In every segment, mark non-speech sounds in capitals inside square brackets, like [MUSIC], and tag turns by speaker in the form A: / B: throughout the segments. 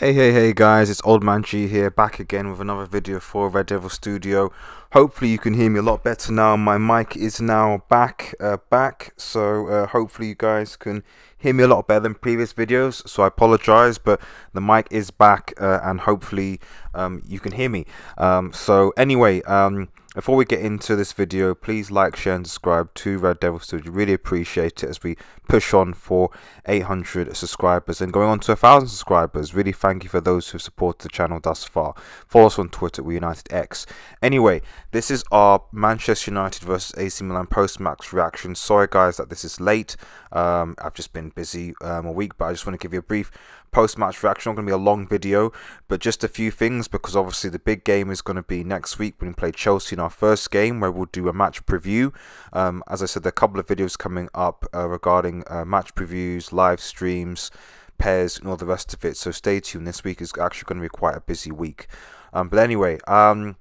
A: Hey hey hey guys, it's Old Man G here, back again with another video for Red Devil Studio. Hopefully you can hear me a lot better now. My mic is now back, uh, back, so uh, hopefully you guys can hear me a lot better than previous videos. So I apologize, but the mic is back, uh, and hopefully um, you can hear me. Um, so anyway, um, before we get into this video, please like, share and subscribe to Red Devil Studio. Really appreciate it as we push on for 800 subscribers and going on to 1,000 subscribers. Really thank you for those who have supported the channel thus far. Follow us on Twitter, we United X. Anyway, this is our Manchester United versus AC Milan post-match reaction. Sorry guys that this is late. Um, I've just been busy um, a week, but I just want to give you a brief post-match reaction. Not going to be a long video, but just a few things because obviously the big game is going to be next week when we play Chelsea in our first game, where we'll do a match preview. Um, as I said, there are a couple of videos coming up uh, regarding uh, match previews, live streams, pairs, and all the rest of it. So stay tuned. This week is actually going to be quite a busy week. Um, but anyway, um,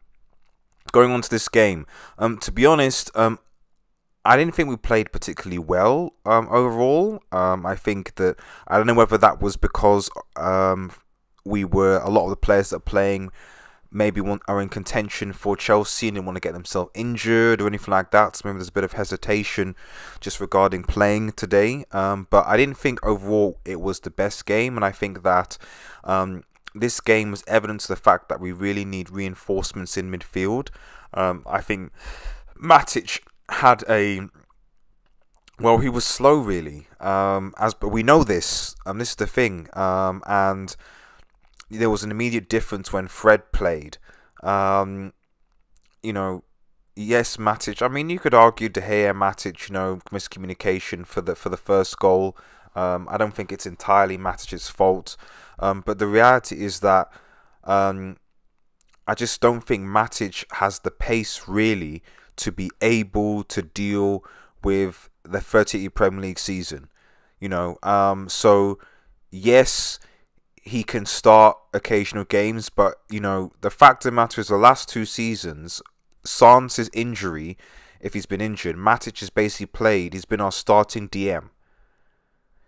A: going on to this game. Um, to be honest, um, I didn't think we played particularly well um, overall. Um, I think that I don't know whether that was because um, we were a lot of the players that are playing maybe want, are in contention for Chelsea and didn't want to get themselves injured or anything like that. So maybe there's a bit of hesitation just regarding playing today. Um, but I didn't think overall it was the best game, and I think that um, this game was evidence of the fact that we really need reinforcements in midfield. Um, I think Matic had a well, he was slow really. Um, as but we know this, and um, this is the thing. Um, and there was an immediate difference when Fred played. Um, you know, yes, Matic. I mean, you could argue De Gea, Matic. You know, miscommunication for the for the first goal. Um, I don't think it's entirely Matic's fault, um, but the reality is that um, I just don't think Matic has the pace really to be able to deal with the 30 Premier League season. You know, um, so yes, he can start occasional games, but you know, the fact of the matter is the last two seasons, Sans' injury, if he's been injured, Matic has basically played, he's been our starting DM.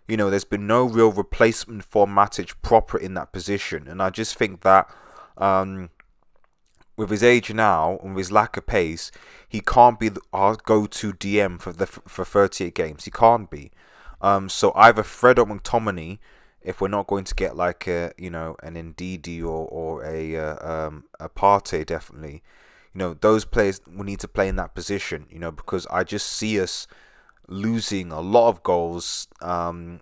A: You know, there's been no real replacement for Matic proper in that position. And I just think that um, with his age now and with his lack of pace, he can't be our go-to DM for the for 38 games. He can't be. Um, so either Fred or McTominay, if we're not going to get like a you know an Ndidi or or a uh, um, a Partey, definitely, you know those players will need to play in that position. You know because I just see us losing a lot of goals um,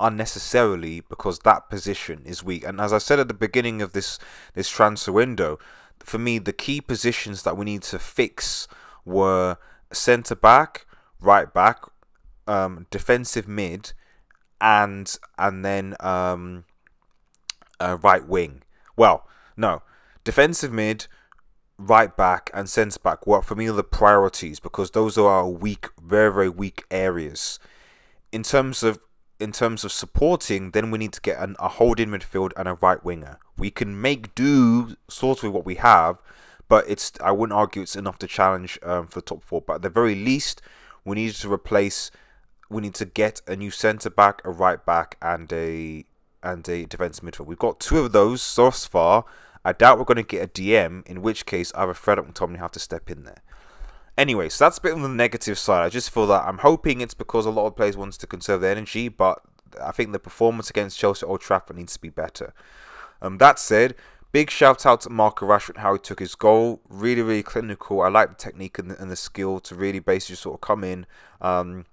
A: unnecessarily because that position is weak. And as I said at the beginning of this this transfer window, for me, the key positions that we need to fix were centre back, right back, um, defensive mid, and and then um, right wing. Well, no, defensive mid, right back, and centre back were for me the priorities because those are our weak, very very weak areas. In terms of in terms of supporting, then we need to get an, a holding midfield and a right winger. We can make do sort of with what we have, but it's I wouldn't argue it's enough to challenge um, for the top four. But at the very least, we need to replace. We need to get a new centre back, a right back, and a and a defensive midfield. We've got two of those thus far. I doubt we're going to get a DM, in which case either Fred or McTominay have to step in there. Anyway, so that's a bit on the negative side. I just feel that I'm hoping it's because a lot of players want to conserve their energy, but I think the performance against Chelsea Old Trafford needs to be better. Um, that said, big shout out to Marcus Rashford how he took his goal. Really, really clinical. I like the technique and the, and the skill to really basically sort of come in, um,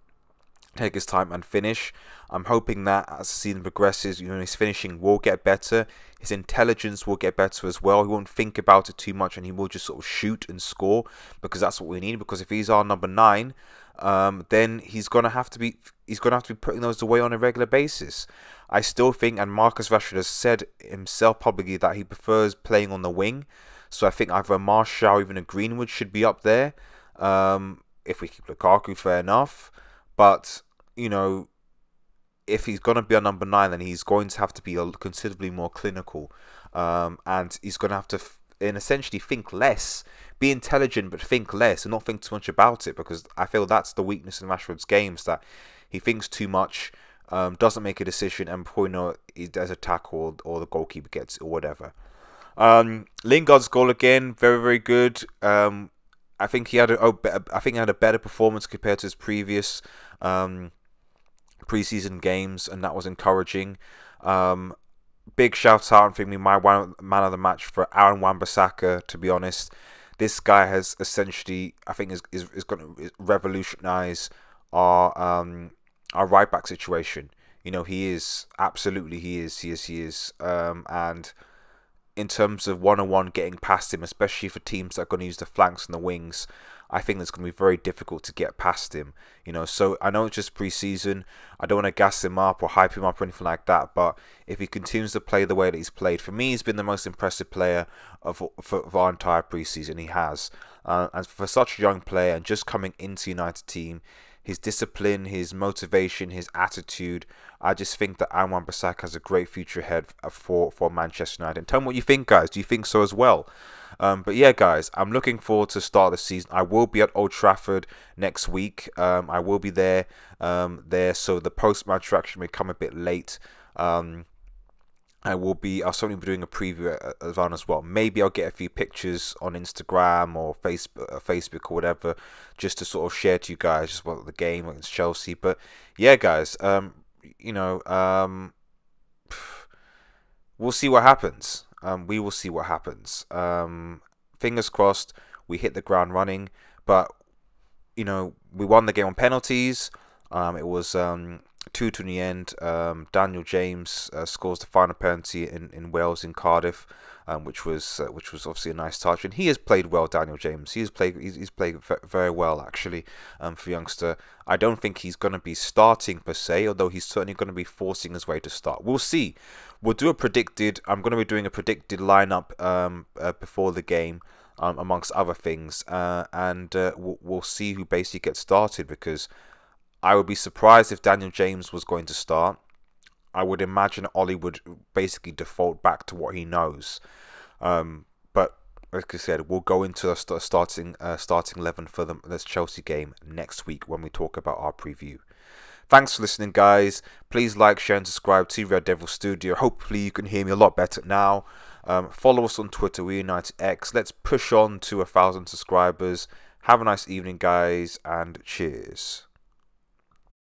A: take his time and finish. I'm hoping that as the season progresses, you know, his finishing will get better. His intelligence will get better as well. He won't think about it too much and he will just sort of shoot and score because that's what we need. Because if he's our number nine, um, then he's gonna have to be he's gonna have to be putting those away on a regular basis. I still think, and Marcus Rashford has said himself publicly that he prefers playing on the wing. So I think either a Martial or even a Greenwood should be up there. Um, if we keep Lukaku, fair enough. But you know, if he's going to be a number nine, then he's going to have to be a, considerably more clinical, um, and he's going to have to, and essentially, think less, be intelligent, but think less, and not think too much about it. Because I feel that's the weakness in Rashford's games that he thinks too much, um, doesn't make a decision, and he does a tackle or the goalkeeper gets or whatever. Um, Lingard's goal again, very very good. Um, I think he had a, I think he had a better performance compared to his previous um, preseason games, and that was encouraging. Um, big shout out and think me my one man of the match for Aaron Wan-Bissaka. To be honest, this guy has essentially, I think, is is, is going to revolutionize our um, our right back situation. You know, he is absolutely he is he is he is, um, and in terms of one on one getting past him, especially for teams that are going to use the flanks and the wings, I think it's going to be very difficult to get past him. You know, so I know it's just preseason. I don't want to gas him up or hype him up or anything like that. But if he continues to play the way that he's played, for me, he's been the most impressive player of, for, of our entire preseason. He has, uh, and for such a young player and just coming into United team, his discipline, his motivation, his attitude. I just think that Aaron Wan-Bissaka has a great future ahead for for Manchester United. And tell me what you think, guys. Do you think so as well? Um, but yeah, guys, I'm looking forward to start the season. I will be at Old Trafford next week. Um, I will be there. Um, there, so the post-match reaction may come a bit late. Um, I will be. I'll certainly be doing a preview of on as well. Maybe I'll get a few pictures on Instagram or Facebook, uh, Facebook or whatever, just to sort of share to you guys just what the game against Chelsea. But yeah, guys, um, you know, um, [SIGHS] we'll see what happens. Um, we will see what happens. Um, fingers crossed, we hit the ground running. But you know, we won the game on penalties. Um, it was um, two to the end. Um, Daniel James uh, scores the final penalty in, in Wales in Cardiff, um, which was uh, which was obviously a nice touch. And he has played well, Daniel James. He has played he's, he's played very well actually um, for youngster. I don't think he's going to be starting per se, although he's certainly going to be forcing his way to start. We'll see. We'll do a predicted. I'm going to be doing a predicted lineup um, uh, before the game. Um, amongst other things, uh, and uh, we'll, we'll see who basically gets started because I would be surprised if Daniel James was going to start. I would imagine Ollie would basically default back to what he knows. Um, but like I said, we'll go into a starting uh, starting eleven for the, this Chelsea game next week when we talk about our preview. Thanks for listening, guys. Please like, share, and subscribe to Red Devil Studio. Hopefully, you can hear me a lot better now. Um, follow us on Twitter, We United X. Let's push on to a thousand subscribers. Have a nice evening, guys, and cheers.